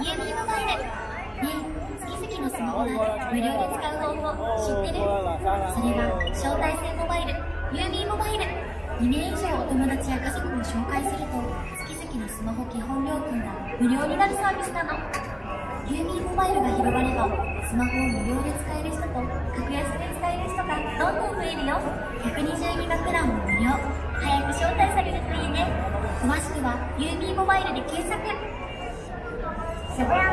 ユーミーモバイルねえ月々のスマホが無料で使う方法知ってる。それは招待制モバイルユーミーモバイル2年以上お友達や家族を紹介する。と月々のスマホ基本料金が無料になるサービスなのユーミーモバイルが広がればスマホを無料で使える人と格安で使える人がどんどん増えるよ120ギガプランも無料早く招待されるといいね詳しくはユーミーモバイルで検索 to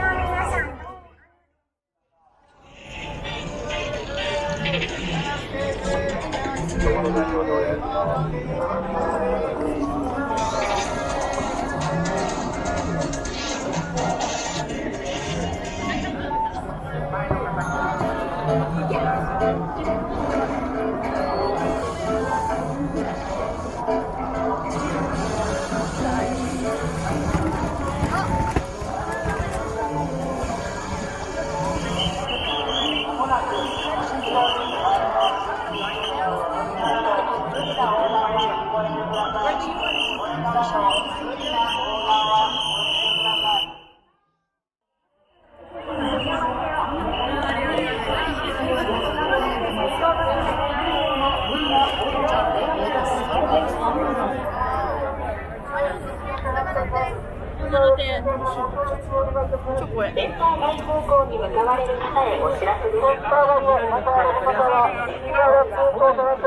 なので、チ。に向かわれる方へお知らせです。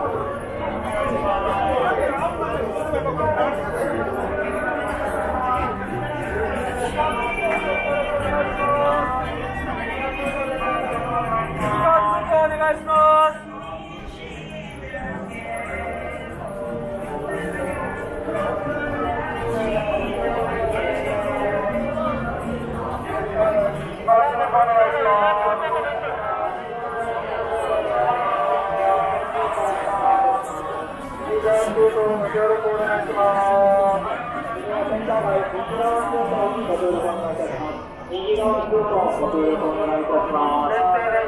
します右側のルーをご協力お願いいたします。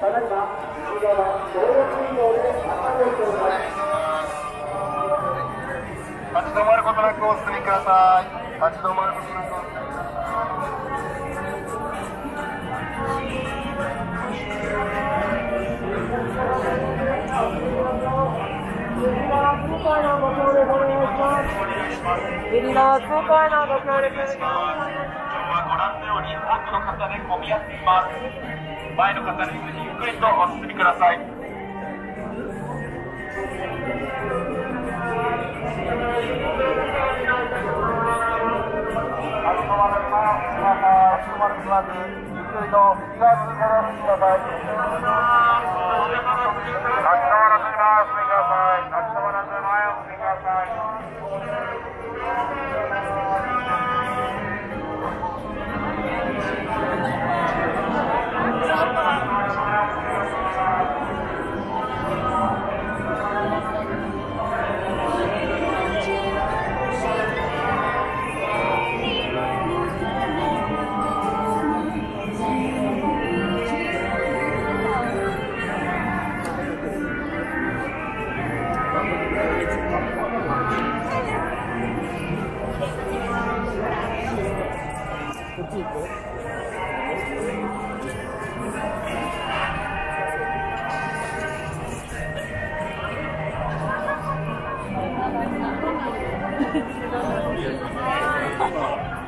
ただいま右側協力運動で案内しております立ち止まることなくお進みください。立ち止まることなくお進みくだ右側通行へのご協力お願い。します今日はご覧のように多くの方で混み合っています。前の方にゆっくりとお進みください。まるま立ち止まるまずゆっくりと右側通行をお進みください立ち止まらずに前をお進みください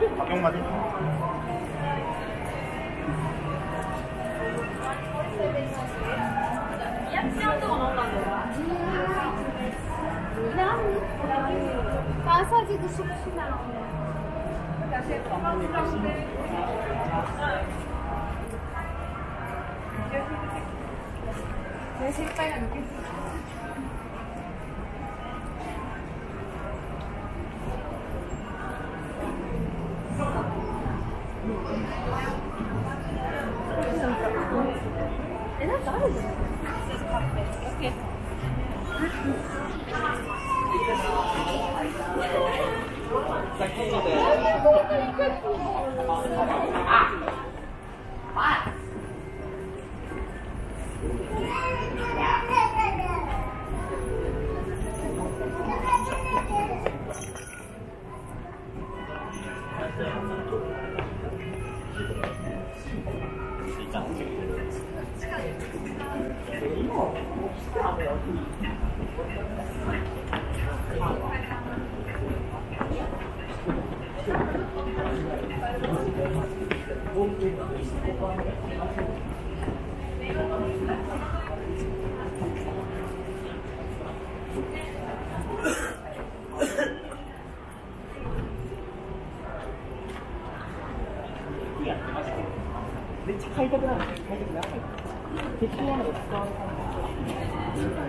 4まで马上这个是不是呢？めっちゃ買い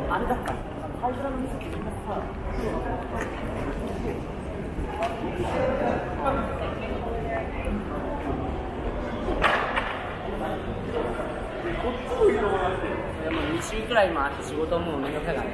あれだったハイドラの店ってみんなさでも2週くらい今あって仕事もうめんどくさいからね。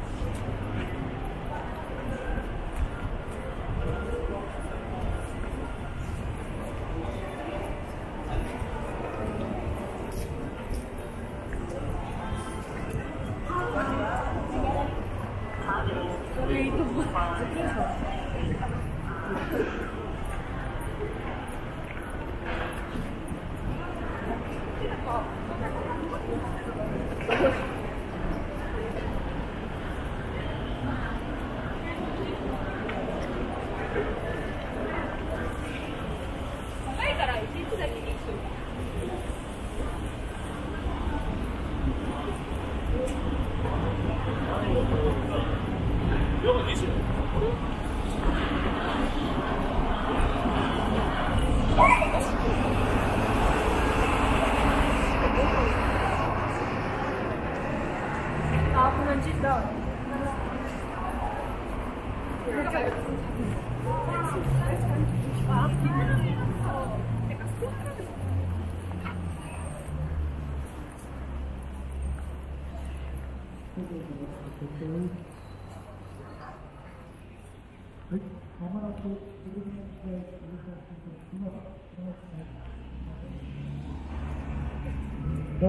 ど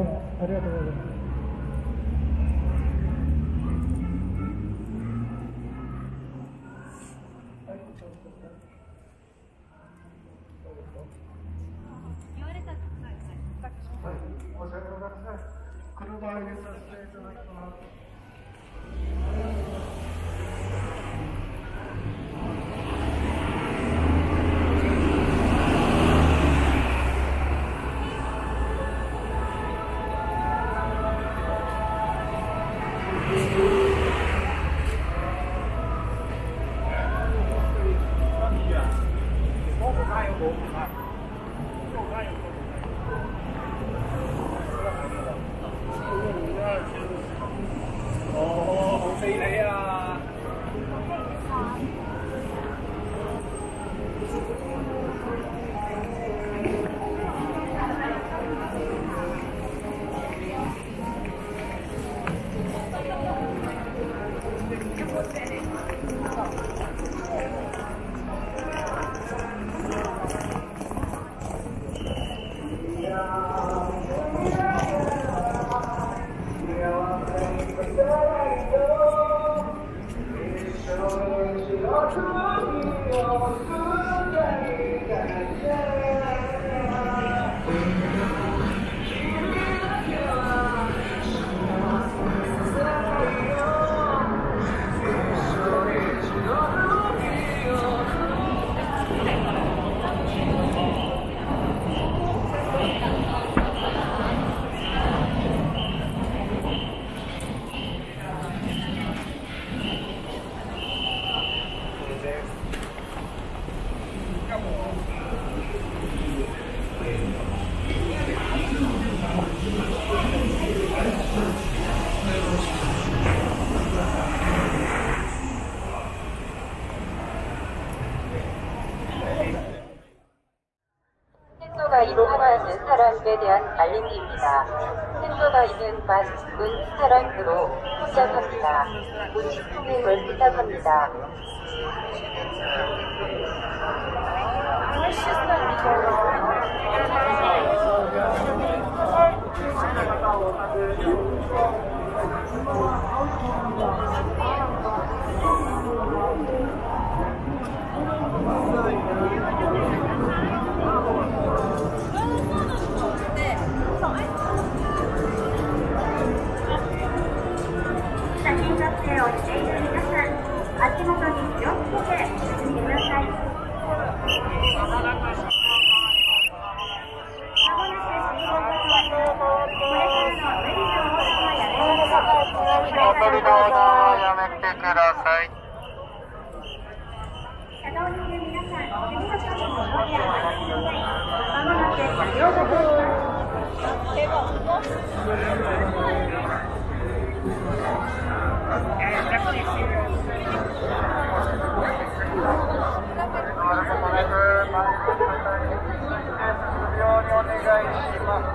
うもありがとうございますはい、申し訳ございません。車を入れさせていただきます。国五万。 알림입니다. 생도가 있는 맛은 사람으로 시작합니다. 무식통행을 부탁합니다. お願いします。